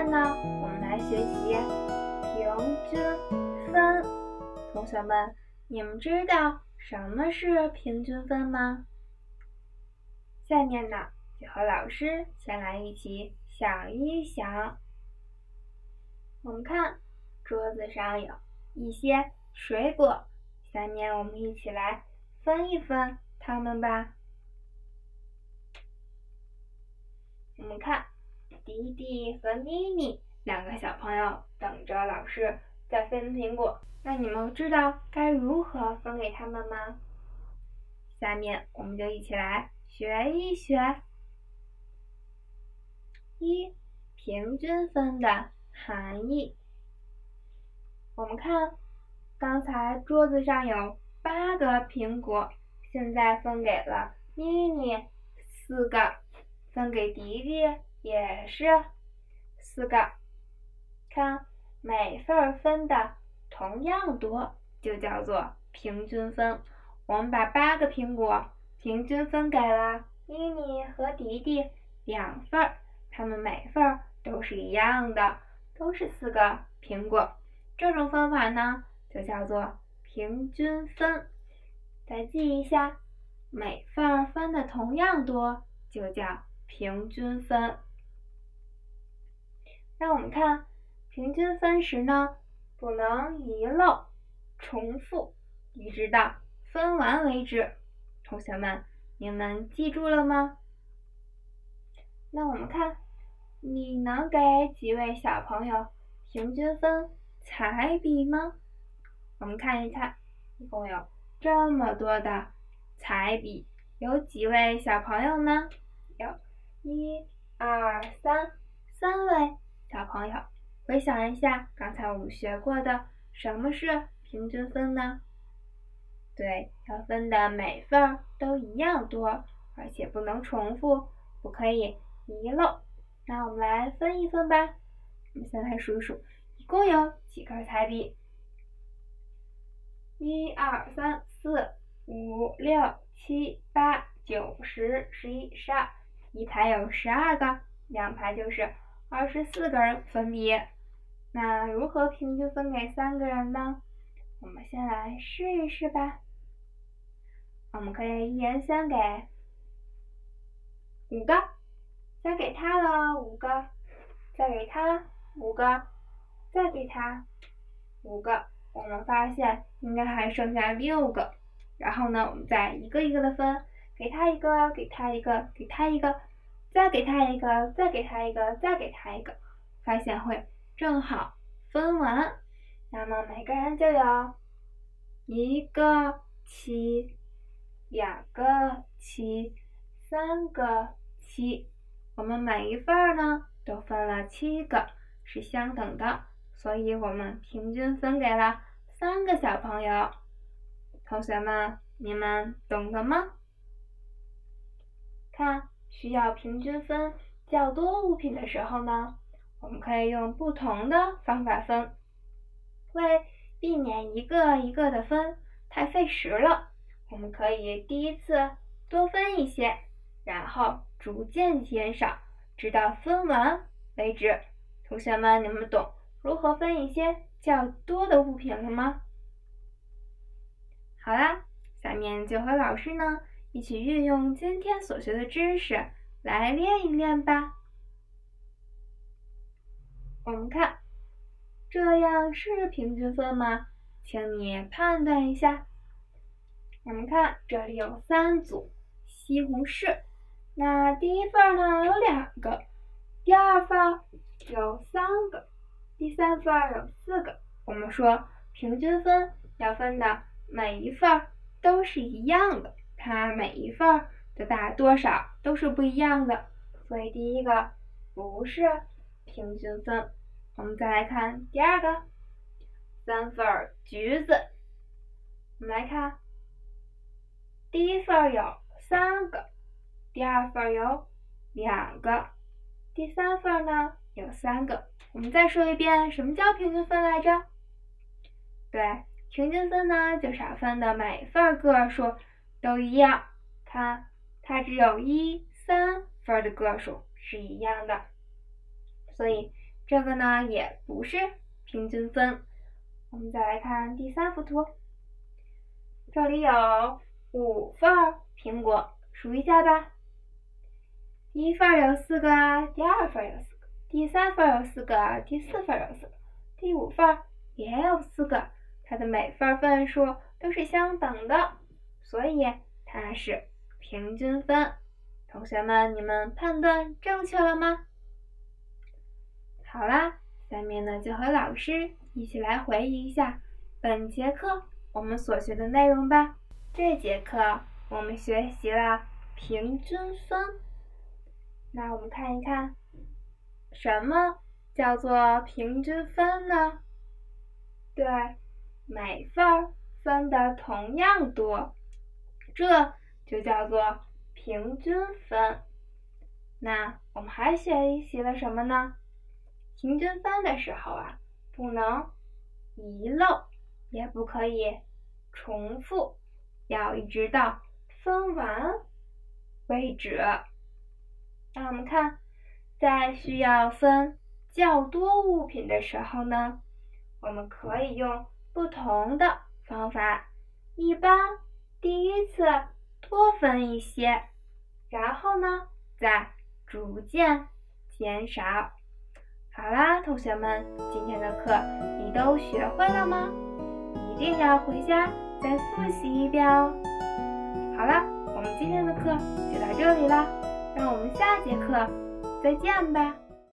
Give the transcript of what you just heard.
面呢，我们来学习平均分。同学们，你们知道什么是平均分吗？下面呢，就和老师先来一起想一想。我们看桌子上有一些水果，下面我们一起来分一分它们吧。我们看。迪迪和妮妮两个小朋友等着老师在分苹果，那你们知道该如何分给他们吗？下面我们就一起来学一学一平均分的含义。我们看，刚才桌子上有八个苹果，现在分给了妮妮四个，分给迪迪。也是四个，看每份分的同样多，就叫做平均分。我们把八个苹果平均分给了妮妮和迪迪两份，他们每份都是一样的，都是四个苹果。这种方法呢，就叫做平均分。再记一下，每份分的同样多，就叫平均分。让我们看平均分时呢，不能遗漏、重复，一直到分完为止。同学们，你们记住了吗？那我们看，你能给几位小朋友平均分彩笔吗？我们看一看，一共有这么多的彩笔，有几位小朋友呢？有一、二、三，三位。小朋友，回想一下刚才我们学过的什么是平均分呢？对，要分的每份都一样多，而且不能重复，不可以遗漏。那我们来分一分吧。我们先来数一数，一共有几根彩笔？一二三四五六七八九十十一十二，一排有十二个，两排就是。二十四根粉笔，那如何平均分给三个人呢？我们先来试一试吧。我们可以一人先给五个，先给他了五个，再给他五个，再给他五个。我们发现应该还剩下六个。然后呢，我们再一个一个的分，给他一个，给他一个，给他一个。再给他一个，再给他一个，再给他一个，发现会正好分完。那么每个人就有一个七，两个七，三个七。我们每一份呢都分了七个，是相等的，所以我们平均分给了三个小朋友。同学们，你们懂了吗？看。需要平均分较多物品的时候呢，我们可以用不同的方法分。为避免一个一个的分太费时了，我们可以第一次多分一些，然后逐渐减少，直到分完为止。同学们，你们懂如何分一些较多的物品了吗？好啦，下面就和老师呢。一起运用今天所学的知识来练一练吧。我们看，这样是平均分吗？请你判断一下。我们看，这里有三组西红柿，那第一份呢有两个，第二份有三个，第三份有四个。我们说平均分要分的每一份都是一样的。它每一份的大多少都是不一样的，所以第一个不是平均分。我们再来看第二个，三份橘子，我们来看，第一份有三个，第二份有两个，第三份呢有三个。我们再说一遍，什么叫平均分来着？对，平均分呢就是分的每份个数。都一样，看它只有一三分的个数是一样的，所以这个呢也不是平均分。我们再来看第三幅图，这里有五份苹果，数一下吧。一份有四个，第二份有四个，第三份有四个，第四份有四个，第五份也有四个。它的每份份数都是相等的，所以它是平均分。同学们，你们判断正确了吗？好啦，下面呢就和老师一起来回忆一下本节课我们所学的内容吧。这节课我们学习了平均分。那我们看一看，什么叫做平均分呢？对，每份分的同样多，这就叫做平均分。那我们还学习了什么呢？平均分的时候啊，不能遗漏，也不可以重复，要一直到分完为止。那我们看，在需要分较多物品的时候呢，我们可以用不同的方法。一般第一次多分一些，然后呢，再逐渐减少。好啦，同学们，今天的课你都学会了吗？一定要回家再复习一遍哦。好了，我们今天的课就到这里啦。让我们下节课再见吧。